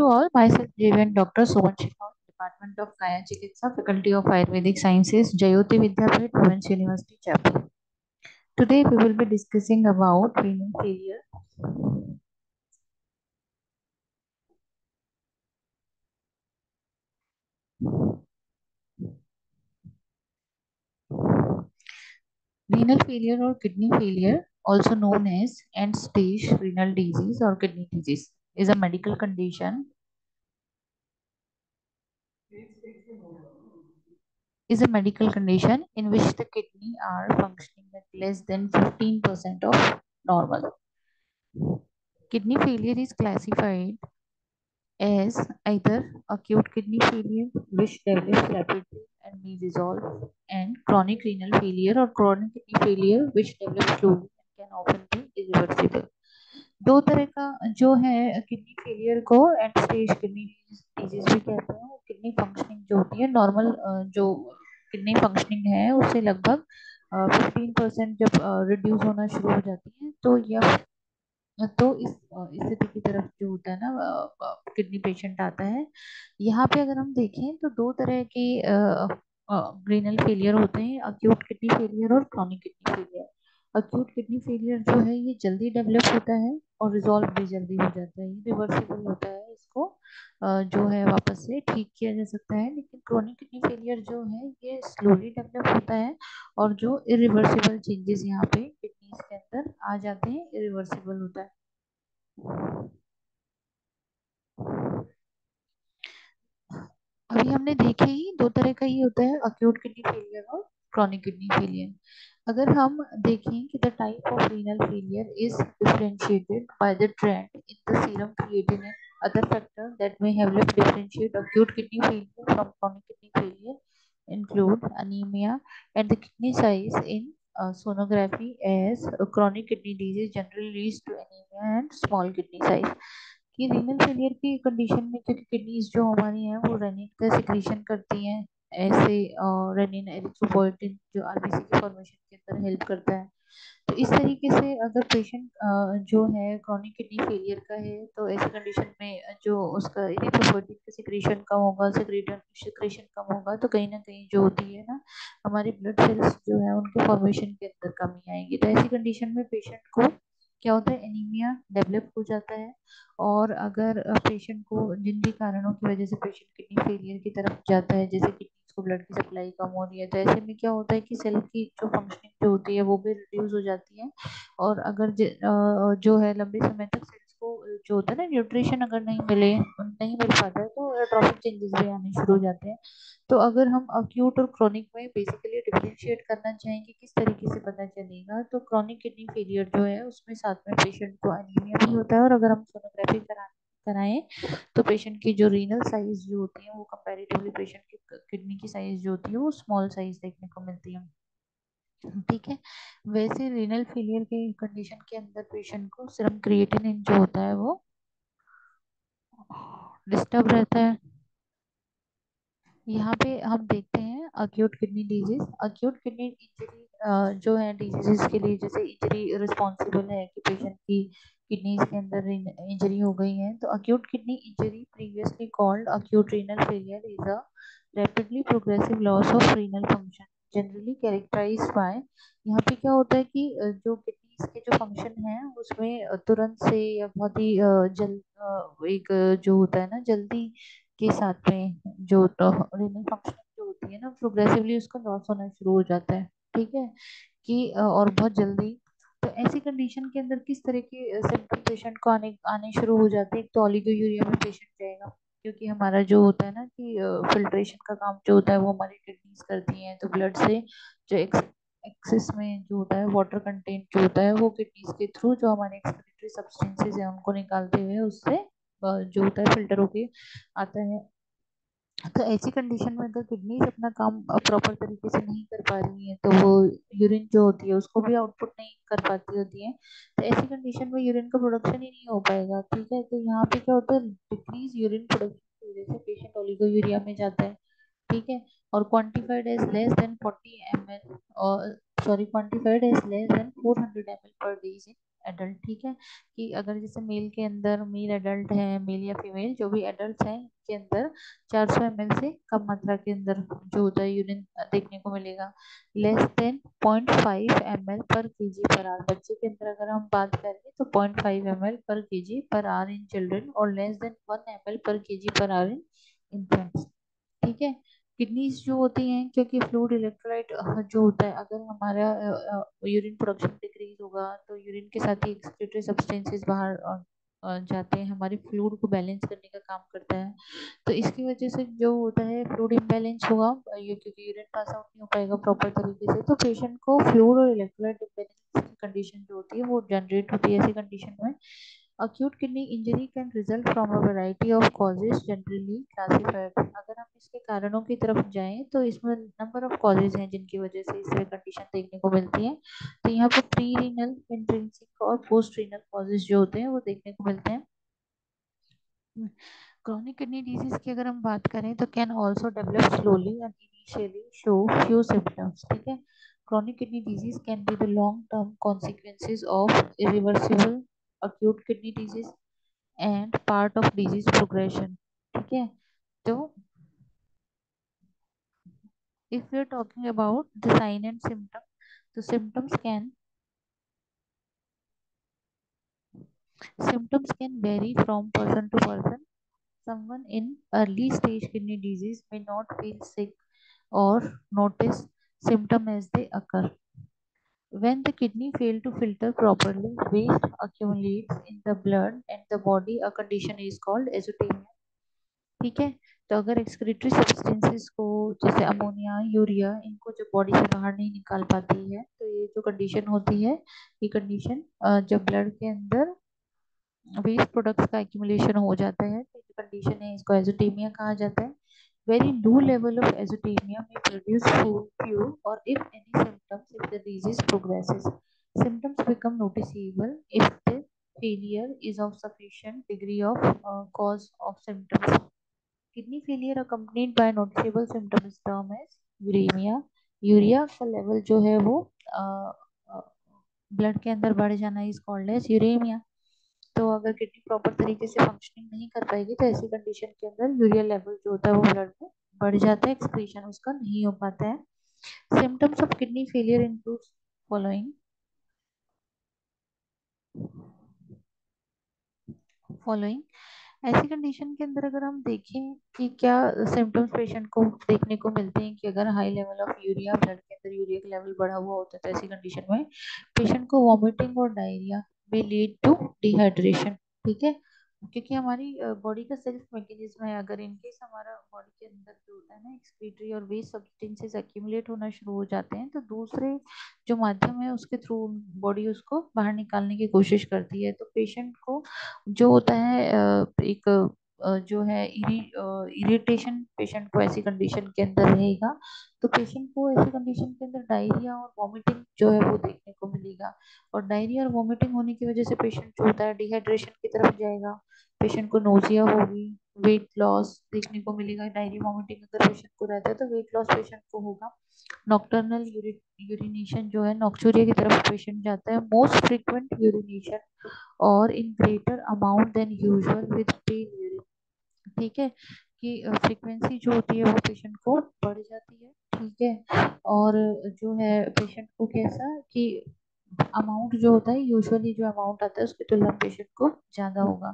to all. Myself Jeevan Dr. Soman Shikha, Department of Kaya Chikitsa, Faculty of Ayurvedic Sciences, Jayoti Vidyapit, Women's University, Jaipur. Today we will be discussing about renal failure. Renal failure or kidney failure, also known as end-stage renal disease or kidney disease, is a medical condition is a medical condition in which the kidney are functioning at less than 15% of normal. Kidney failure is classified as either acute kidney failure which develops rapidly and may resolve and chronic renal failure or chronic kidney failure which develops slowly and can often be irreversible. दो तरह का जो है kidney failure को end stage kidney disease भी कहते हैं kidney functioning जो होती है नॉर्मल जो किडनी फंक्शनिंग है उससे लगभग फिफ्टीन परसेंट जब रिड्यूस होना शुरू हो जाती है तो यह तो इस स्थिति की तरफ़ जो होता है ना किडनी पेशेंट आता है। यहाँ पे अगर हम देखें तो दो तरह के रीनल फेलियर होते हैं अक्यूट किडनी फेलियर और chronic kidney failure acute kidney failure जो है, ये जल्दी डेवलप होता है और रिजॉल्व भी जल्दी हो जाता है। ये रिवर्सिबल होता है, इसको जो है वापस से ठीक किया जा सकता है। लेकिन क्रॉनिक किडनी फेलियर जो है, ये स्लोली डेवलप होता है और जो इरिवर्सिबल चेंजेस यहाँ पे किडनीज के अंदर आ जाते हैं इरिवर्सिबल होता है। अभी हमने देखे ही दो तरह का ये होता है अक्यूट किडनी फेलियर और क्रॉनिक किडनी फेलियर अगर हम देखें कि the type of renal failure is differentiated by the trend in the serum creatinine other factors that may helped differentiate acute kidney failure from chronic kidney failure include anemia and the kidney size in uh, sonography as uh, chronic kidney disease generally leads to anemia and small kidney size कि renal failure की condition में क्योंकि kidneys जो हमारी हैं वो rennin का secretion करती हैं ऐसे रेनिन एरिथ्रोपोइटिन जो आरबीसी के फॉर्मेशन के अंदर हेल्प करता है। तो इस तरीके से अगर पेशेंट जो है क्रॉनिक किडनी फेलियर का है तो ऐसी कंडीशन में जो उसका इरिथ्रोपोइटिन का सिक्रीशन कम होगा सिक्रीटन सिक्रेशन कम होगा तो कहीं ना कहीं जो होती है ना, हमारी ब्लड सेल्स जो है उनके फॉर्मेशन के अंदर कमी आएगी। तो ऐसी कंडीशन में पेशेंट को क्या होता है? एनीमिया डेवलप हो जाता है, और अगर पेशेंट को जिन भी कारणों की वजह से पेशेंट किडनी फेलियर की तरफ़ जाता है, जैसे किडनी को ब्लड की सप्लाई कम हो रही है। तो ऐसे में क्या होता है कि सेल की जो फंक्शनिंग जो होती है वो भी रिड्यूस हो जाती है। और अगर जो है लंबे समय तक सेल्स को, जो होता है ना न्यूट्रिशन अगर नहीं मिले, नहीं मिल पाता है तो एट्रॉफिक चेंजेस भी आने शुरू हो जाते हैं। तो अगर हम अक्यूट और क्रॉनिक में बेसिकली डिफ्रेंशिएट करना चाहेंगे किस तरीके से पता चलेगा तो क्रॉनिक किडनी फेलियर जो है उसमें साथ में पेशेंट को अनीमिया भी होता है। और अगर हम सोनोग्राफी कराने कराएँ। तो पेशेंट की जो रीनल साइज़ जो होती है, वो कंपैरेटिवली पेशेंट की किडनी की साइज़ जो होती है, वो स्मॉल साइज़ देखने को मिलती है। ठीक है? वैसे रीनल फेलियर के कंडीशन के अंदर पेशेंट को सिर्फ़ क्रिएटिन जो होता है, वो डिस्टर्ब रहता है। यहाँ पे हम देखते हैं acute kidney disease acute kidney injury जो है डिजीजेस के लिए, जैसे इंजरी रिस्पॉन्सिबल है कि पेशेंट की किडनीज के अंदर इंजरी हो गई है तो acute kidney injury previously called acute renal failure is a rapidly progressive loss of renal function generally characterise by यहाँ पे क्या होता है कि जो किडनीज के जो फ़ंक्शन है, उसमें तुरंत से या बहुत ही जल्द एक, जो होता है ना, जल्दी के साथ में जो तो रीनल फ़ंक्शन जो होती है ना प्रोग्रेसिवली उसका लॉस होना शुरू हो जाता है, ठीक है? कि और बहुत जल्दी। तो ऐसी कंडीशन के अंदर किस तरह के सिम्टम पेशेंट को आने आने शुरू हो जाते हैं? एक तो ऑलिगोयूरिया में पेशेंट जाएगा क्योंकि हमारा जो होता है ना कि फिल्ट्रेशन का काम जो होता है, वो हमारी किडनीज करती हैं तो ब्लड से जो एक्सेस में जो होता है वाटर कंटेंट जो होता है, वो किडनीज के थ्रू जो हमारे एक्सक्रीटरी सब्सटेंसेस हैं, उनको निकालते हुए उससे जो होता है फ़िल्टर होके आता है। तो ऐसी कंडीशन में अगर किडनीज अपना काम प्रॉपर तरीके से नहीं कर पा रही है तो वो यूरिन जो होती है, उसको भी आउटपुट नहीं कर पाती होती है। तो ऐसी कंडीशन में यूरिन का प्रोडक्शन ही नहीं हो पाएगा, ठीक है? तो यहाँ पे क्या होता है डिक्रीज यूरिन प्रोडक्शन की वजह से पेशेंट ओलिगो यूरिया में जाता है, ठीक है? और quantified as less than 40 ml और sorry quantified as less than 400 ml per day in adult ठीक है? कि अगर जैसे मेल के अंदर मेल एडल्ट है मेल या फीमेल जो भी एडल्ट हैं के अंदर 400 ml से कम मात्रा के अंदर जो होता है यूरिन देखने को मिलेगा। Less than 0.5 ml per kg per hour बच्चे के अंदर अगर हम बात करें तो 0.5 ml per kg per hour in children और less than 1 ml per kg per hour in infants ठीक है? किडनीज जो होती हैं, क्योंकि फ्लूड इलेक्ट्रोलाइट जो होता है, अगर हमारा यूरिन प्रोडक्शन डिक्रीज होगा तो यूरिन के साथ ही एक्सक्रीटरी सब्सटेंसेस बाहर जाते हैं, हमारे फ्लूड को बैलेंस करने का काम करता है। तो इसकी वजह से जो होता है, फ्लूड इम्बैलेंस होगा क्योंकि यूरिन पास आउट नहीं हो पाएगा प्रॉपर तरीके से तो पेशेंट को फ्लूड और इलेक्ट्रोलाइट की कंडीशन जो होती है, वो जनरेट होती है ऐसी कंडीशन में। Acute kidney injury can result from a variety of causes, generally classified. अगर हम इसके कारणों की तरफ़ जाएँ तो इसमें नंबर ऑफ़ कॉजेज हैं जिनकी वजह से इस कंडीशन देखने को मिलती है। तो यहाँ पर प्री रीनल इंट्रेंसिक और पोस्ट रीनल कॉजेज जो होते हैं, वो देखने को मिलते हैं। क्रॉनिक किडनी डिज़ीज़ की अगर हम बात करें तो can also develop slowly and initially show few symptoms ठीक है? Chronic kidney disease can be the long term consequences of irreversible acute kidney disease and part of disease progression ठीक है तो if we are talking about the sign and symptom the symptoms can symptoms can vary from person to person someone in early stage kidney disease may not feel sick or notice symptom as they occur When the kidney fail to filter properly, waste accumulates in the blood and the body. A condition is called azotemia. ठीक है तो अगर excretory substances को जैसे ammonia urea इनको जो body से बाहर नहीं निकाल पाती है तो ये जो कंडीशन होती है ये कंडीशन जब ब्लड के अंदर वेस्ट प्रोडक्ट्स का एक्यूमुलेशन हो जाता है तो कंडीशन है इसको एजोटेमिया कहा जाता है Very low level of azotemia may produce few or if any symptoms if the disease progresses. Symptoms become noticeable if the failure is of sufficient degree of uh, cause of symptoms. Kidney failure accompanied by noticeable symptoms term as uremia. Urea का level जो है वो blood के अंदर बढ़ जाना is called as uraemia तो अगर किडनी प्रॉपर तरीके से फंक्शनिंग नहीं कर पाएगी तो ऐसी कंडीशन के अंदर यूरिया लेवल जो होता है वो ब्लड में बढ़ जाता है एक्सक्रीशन उसका नहीं हो पाता है। Symptoms of kidney failure include following following ऐसी कंडीशन के अंदर अगर हम देखें कि क्या सिम्टम्स पेशेंट को देखने को मिलते हैं कि अगर high level of urea blood के अंदर यूरिया का लेवल बढ़ा हुआ होता है तो ऐसी कंडीशन में पेशेंट को वॉमिटिंग और diarrhoea may lead to dehydration ठीक है? क्योंकि हमारी बॉडी का सेल्फ मैकेनिज्म है, अगर इनकेस हमारा बॉडी के अंदर जो होता है ना एक्सक्रीटरी और वेस्ट सब्सटेंसेस एक्यूमुलेट होना शुरू हो जाते हैं तो दूसरे जो माध्यम है, उसके थ्रू बॉडी उसको बाहर निकालने की कोशिश करती है। तो पेशेंट को जो होता है एक जो है इरिटेशन पेशेंट को ऐसी कंडीशन के अंदर रहेगा तो पेशेंट को ऐसी कंडीशन के अंदर डायरिया और वॉमिटिंग जो है वो देखने को मिलेगा। और डायरिया और वॉमिटिंग होने की वजह से पेशेंट जो होता है डिहाइड्रेशन की तरफ़ जाएगा पेशेंट को नोजिया होगी वेट लॉस देखने को मिलेगा डायरिया वॉमिटिंग अगर पेशेंट को रहता है तो वेट लॉस पेशेंट को होगा। नॉक्टर्नल यूरिनेशन जो है नॉक्चूरिया की तरफ़ पेशेंट जाता है। मोस्ट फ्रीक्वेंट यूरिनेशन और in greater amount than usual with pain urine ठीक है कि फ्रीक्वेंसी जो होती है वो पेशेंट को बढ़ जाती है, ठीक है? और जो है पेशेंट को कैसा कि अमाउंट जो होता है यूजुअली जो अमाउंट आता है, उसकी तुलना पेशेंट को ज़्यादा होगा।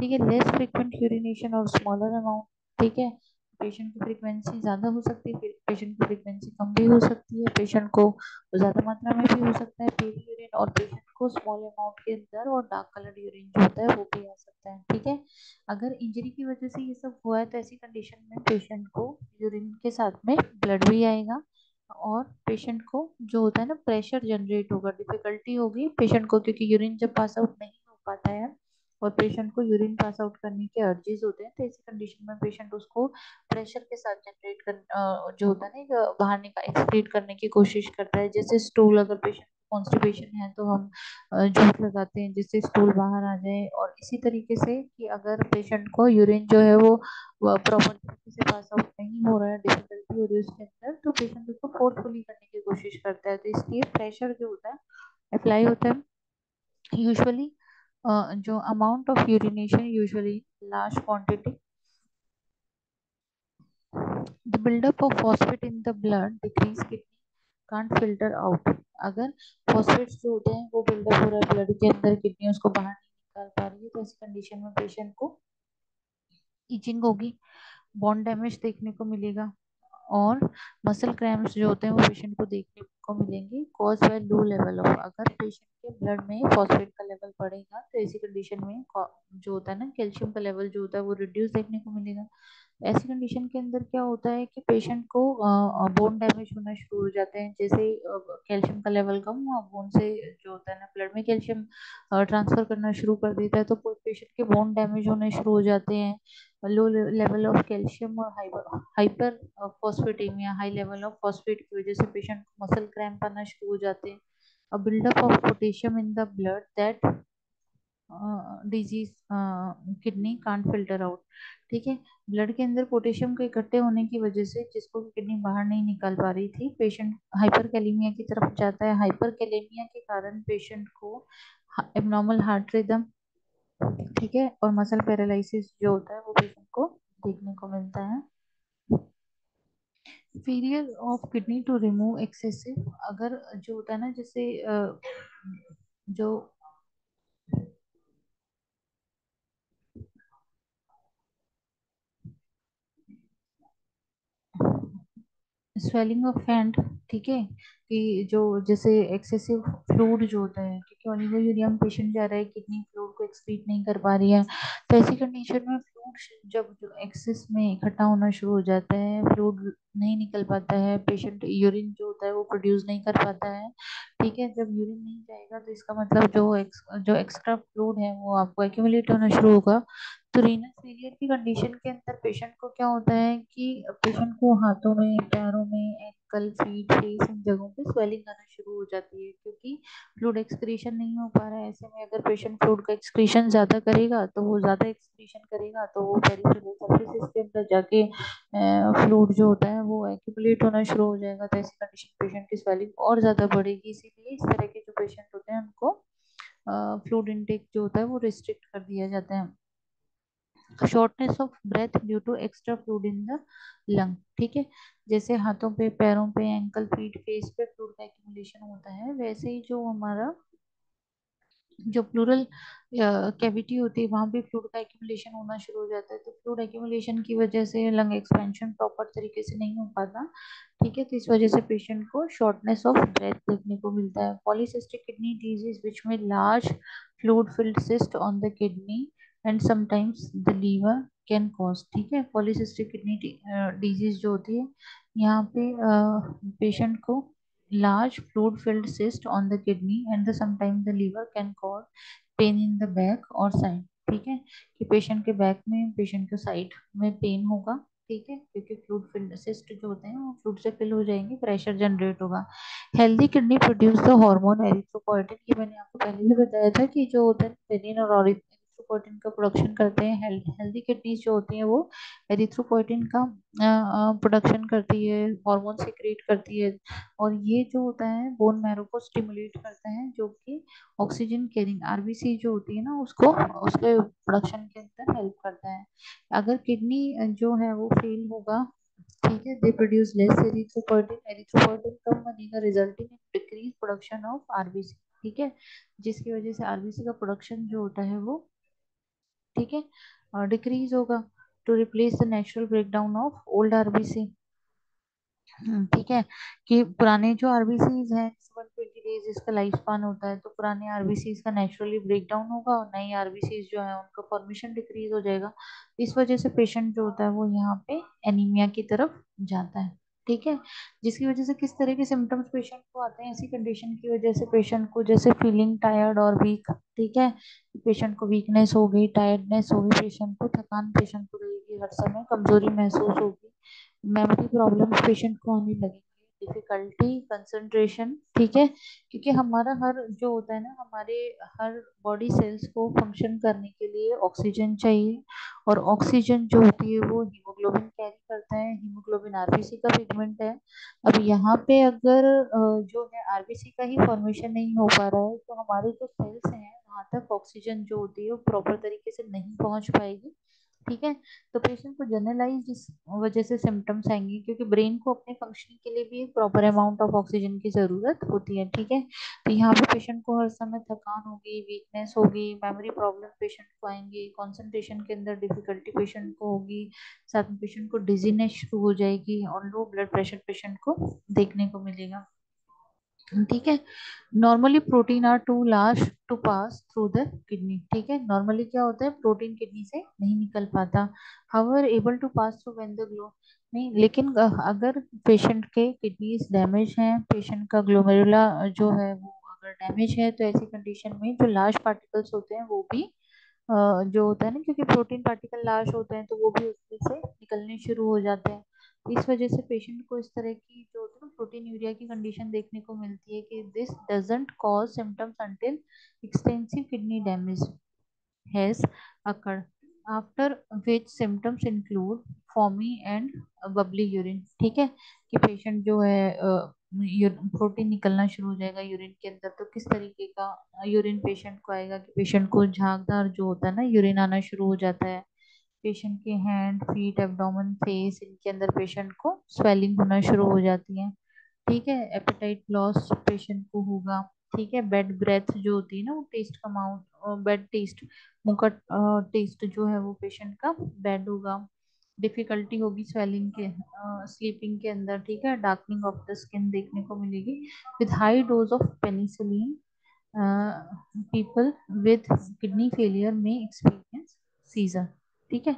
ठीक है? लेस फ्रिक्वेंट यूरिनेशन और स्मॉलर अमाउंट ठीक है? पेशेंट की फ्रीक्वेंसी ज़्यादा हो सकती है पेशेंट की फ्रीक्वेंसी कम भी हो सकती है पेशेंट को ज़्यादा मात्रा में भी हो सकता है पेरी यूरिन और पेशेंट को स्मॉल अमाउंट के अंदर और डार्क कलर यूरिन जो होता है वो भी आ सकता है, ठीक है? अगर इंजरी की वजह से ये सब हुआ है तो ऐसी कंडीशन में पेशेंट को यूरिन के साथ में ब्लड भी आएगा और पेशेंट को जो होता है ना प्रेशर जनरेट होगा डिफिकल्टी होगी पेशेंट को, क्योंकि यूरिन जब पास आउट नहीं हो पाता है और पेशेंट को यूरिन पास आउट करने के अर्जेस होते हैं तो ऐसी कंडीशन में पेशेंट उसको प्रेशर के साथ जनरेट कर जो होता है ना बाहर निकाल एक्सक्रीट करने की कोशिश करता है। जैसे स्टूल अगर पेशेंट कॉन्स्टिपेशन है तो हम जूट लगाते हैं जिससे स्टूल बाहर आ जाए। और इसी तरीके से कि अगर पेशेंट को यूरिन जो है वो प्रॉपर तरीके से पास आउट नहीं हो रहा है डिफिकल्टी हो रही है उसके अंदर तो पेशेंट उसको फोर्सफुली करने की कोशिश करता है। तो इसलिए प्रेशर जो होता है अप्लाई होता है। जो amount of urination usually large quantity the buildup of phosphate in the blood decrease kidney can't filter out. अगर फॉस्फेट्स जो होते हैं, वो बिल्डअप हो रहा है ब्लड के अंदर किडनी उसको बाहर नहीं निकाल पा रही है तो ऐसी कंडीशन में पेशेंट को इचिंग होगी बॉन डैमेज देखने को मिलेगा। और मसल क्रैम्स जो होते हैं वो पेशेंट को देखने को मिलेंगे। Cause by low level of अगर पेशेंट के ब्लड में फॉस्फेट का लेवल बढ़ेगा तो ऐसी कंडीशन में जो होता है ना कैल्शियम का लेवल जो होता है वो रिड्यूस देखने को मिलेगा। ऐसी कंडीशन के अंदर क्या होता है कि पेशेंट को बोन डैमेज होना शुरू हो जाते हैं। जैसे कैल्शियम का लेवल कम हुआ बोन से जो होता है ना ब्लड में कैल्शियम ट्रांसफ़र करना शुरू कर देता है तो पेशेंट के बोन डैमेज होने शुरू हो जाते हैं। लो लेवल ऑफ़ कैल्शियम और hyperphosphataemia high level of phosphate की वजह से पेशेंट को मसल क्रैम्प आना शुरू हो जाते हैं। A buildup of potassium in the blood that disease kidney can't filter out ठीक है? ब्लड के अंदर पोटेशियम के इकट्ठे होने की वजह से जिसको किडनी बाहर नहीं निकाल पा रही थी पेशेंट हाइपर की तरफ़ जाता है। हाइपर के कारण पेशेंट को एबनॉर्मल हार्ट रिदम ठीक है, और मसल पैरालिसिस जो होता है वो पेशेंट को देखने को मिलता है। Failure of kidney to remove excessive अगर जो होता है ना, जैसे जो स्वेलिंग ऑफ़ हैंड ठीक है? कि जो जैसे एक्सेसिव फ्लूड जो होता है क्योंकि ओलिगोयूरियम पेशेंट जा रहा है किडनी फ्लूड को एक्सक्रीट नहीं कर पा रही है। तो ऐसी कंडीशन में फ्लूड जब एक्सेस में इकट्ठा होना शुरू हो जाता है फ्लूड नहीं निकल पाता है पेशेंट यूरिन जो होता है वो प्रोड्यूस नहीं कर पाता है ठीक है? जब यूरिन नहीं जाएगा तो इसका मतलब जो एक्स, जो एक्स्ट्रा फ्लूड है वो आपको एक्यूमुलेट होना शुरू होगा। तो रीनल फेलियर की कंडीशन के अंदर पेशेंट को क्या होता है कि पेशेंट को हाथों में पैरों में एंकल फीट फेस इन जगहों पे स्वेलिंग आना शुरू हो जाती है, क्योंकि फ्लूड एक्सक्रीशन नहीं हो पा रहा है। ऐसे में अगर पेशेंट फ्लूड का एक्सक्रीशन ज़्यादा करेगा तो वो ज़्यादा एक्सक्रीशन करेगा तो वो पेरिफेरल सर्फेसिस के अंदर जाके फ्लूड जो होता है, वो एक्यूमुलेट होना शुरू हो जाएगा तो ऐसी कंडीशन पेशेंट की स्वेलिंग और ज़्यादा बढ़ेगी। इसीलिए इस तरह के जो पेशेंट होते हैं, उनको फ्लूड इनटेक जो होता है, वो रिस्ट्रिक्ट कर दिया जाता है। Shortness of breath due to extra fluid in the lung ठीक है? जैसे हाथों पे, पैरों पे एंकल फीट फेस पे फ्लूड का एक्यूमुलेशन होता है, वैसे ही जो हमारा, जो प्लूरल कैविटी होती है, वहाँ पे फ्लूड का एक्यूमुलेशन होना शुरू हो जाता है। तो फ्लूड एक्यूमुलेशन की वजह से लंग एक्सपेंशन प्रॉपर तरीके से नहीं हो पाता, ठीक है? तो इस वजह से पेशेंट को शॉर्टनेस ऑफ़ ब्रेथ देखने को मिलता है। पॉलीसिस्टिक किडनी डिज़ीज़ विच में large fluid filled cyst on the kidney and sometimes the liver can cause ठीक है? पॉलीसिस्टिक किडनी डिज़ीज़ जो होती है, यहाँ पे पेशेंट को large fluid filled cyst on the kidney and the the liver can cause pain in the back or side, ठीक है? कि पेशेंट के बैक में पेशेंट के साइड में पेन होगा, ठीक है? क्योंकि फ्लूड फिल्ड सिस्ट जो होते हैं, वो फ्लूड से फिल हो जाएँगे प्रेशर जनरेट होगा। Healthy kidney produce the hormone erythropoietin ये मैंने आपको पहले भी बताया था कि जो होता है पेनिन और एरिथ्रोपोइटिन का प्रोडक्शन करते हैं हेल्दी किडनीज जो होती हैं वो एरिथ्रोपोइटिन का प्रोडक्शन करती है हार्मोन सिक्रिएट करती है और ये जो होता है बोन मैरो को स्टिमुलेट करता है जो कि ऑक्सीजन कैरिंग आरबीसी जो होती है ना, उसको, उसके प्रोडक्शन के अंदर हेल्प करता है। अगर किडनी जो है वो फेल होगा, ठीक है they produce less erythropoietin erythropoietin कम बनेगा resulting in decrease production of RBC ठीक है, जिसकी वजह से आरबीसी का प्रोडक्शन जो होता है वो ठीक है? डिक्रीज होगा to replace the natural breakdown of old RBC ठीक है? कि पुराने जो आरबीसी हैं वन ट्वेंटी डेज़ इसका लाइफ स्पान होता है तो पुराने आरबीसी का नेचुरली ब्रेकडाउन होगा और नई आरबीसी जो है, उनका फॉर्मेशन डिक्रीज हो जाएगा। इस वजह से पेशेंट जो होता है, वो यहाँ पे एनीमिया की तरफ़ जाता है। ठीक है? जिसकी वजह से किस तरह के सिम्टम्स पेशेंट को आते हैं ऐसी कंडीशन की वजह से पेशेंट को जैसे फीलिंग टायर्ड और वीक ठीक है? पेशेंट को वीकनेस हो गई टायर्डनेस होगी पेशेंट को थकान पेशेंट को रहेगी हर समय कमज़ोरी महसूस होगी मेमोरी प्रॉब्लम पेशेंट को आने लगेगी। डिफिकल्टी कंसंट्रेशन ठीक है? क्योंकि हमारा हर, जो होता है ना, हमारे हर बॉडी सेल्स को फ़ंक्शन करने के लिए ऑक्सीजन चाहिए। और ऑक्सीजन जो होती है, वो हीमोग्लोबिन कैरी करता है। हीमोग्लोबिन आरबीसी का पिगमेंट है। अब यहाँ पे अगर जो है आरबीसी का ही फॉर्मेशन नहीं हो पा रहा है तो हमारे जो सेल्स हैं वहाँ तक ऑक्सीजन जो होती है, वो प्रॉपर तरीके से नहीं पहुँच पाएगी। ठीक है? तो पेशेंट को जनरलाइज वजह से सिम्टम्स आएँगे क्योंकि ब्रेन को अपने फंक्शनिंग के लिए भी प्रॉपर अमाउंट ऑफ़ ऑक्सीजन की ज़रूरत होती है, ठीक है? तो यहाँ पे पेशेंट को हर समय थकान होगी वीकनेस होगी मेमोरी प्रॉब्लम पेशेंट को आएँगे कॉन्सेंट्रेशन के अंदर डिफिकल्टी पेशेंट को होगी, साथ में पेशेंट को डिजीनेस शुरू हो जाएगी और लो ब्लड प्रेशर पेशेंट को देखने को मिलेगा। ठीक है? Normally protein are too last to pass through the kidney ठीक है? नॉर्मली क्या होता है? प्रोटीन किडनी से नहीं निकल पाता। However able to pass through when the glow नहीं, लेकिन अगर पेशेंट के किडनीज डैमेज हैं पेशेंट का ग्लोमेरुला जो है, वो अगर डैमेज है तो ऐसी कंडीशन में जो लार्ज पार्टिकल्स होते हैं, वो भी जो होता है ना, क्योंकि प्रोटीन पार्टिकल लार्ज होते हैं तो वो भी उसमें से निकलने शुरू हो जाते हैं। इस वजह से पेशेंट को इस तरह की जो होती है ना प्रोटीन यूरिया की कंडीशन देखने को मिलती है कि this doesn't cause symptoms until extensive kidney damage has occurred after which symptoms include foamy and bubbly urine ठीक है? कि पेशेंट जो है प्रोटीन निकलना शुरू हो जाएगा यूरिन के अंदर तो किस तरीके का यूरिन पेशेंट को आएगा कि पेशेंट को झागदार जो होता है ना यूरिन आना शुरू हो जाता है। पेशेंट के हैंड फीट एबडोमेन फेस इनके अंदर पेशेंट को स्वेलिंग होना शुरू हो जाती है। ठीक है? एपेटाइट लॉस पेशेंट को होगा। ठीक है? बेड ब्रेथ जो होती है ना, वो टेस्ट का अमाउंट बेड टेस्ट मुँह का टेस्ट जो है वो पेशेंट का बेड होगा। डिफिकल्टी होगी स्वेलिंग के स्लीपिंग के अंदर। ठीक है? डार्कनिंग ऑफ़ द स्किन देखने को मिलेगी। With high dose of penicillin people with kidney failure में एक्सपीरियंस सीजर ठीक है।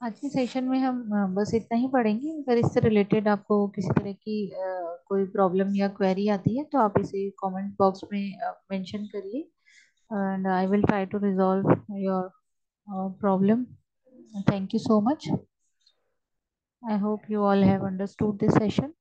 आज के सेशन में हम बस इतना ही पढ़ेंगे। अगर इससे रिलेटेड आपको किसी तरह की कोई प्रॉब्लम या क्वेरी आती है तो आप इसे कमेंट बॉक्स में मेंशन करिए। And I will try to resolve your problem thank you so much I hope you all have understood this session